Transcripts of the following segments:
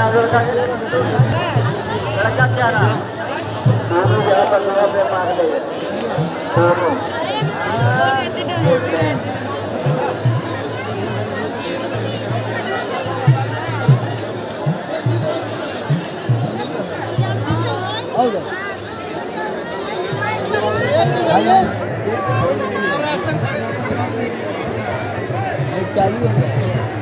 नाम लड़का लड़का क्या नाम सोनू यहाँ पर नया पे मार ले सोनू चालू है।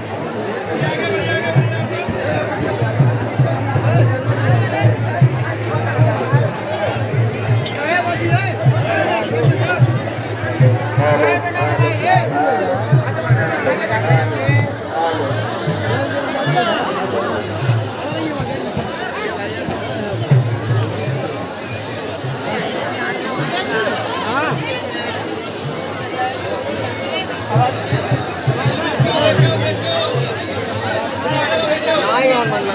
on one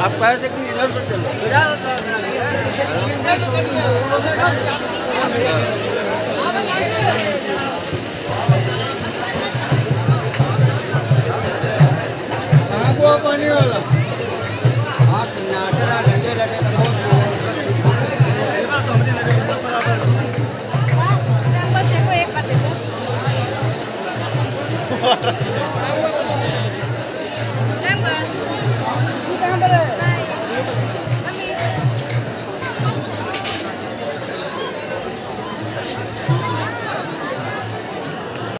आप कैसे सकते इधर से चलो Nam Quỳnh.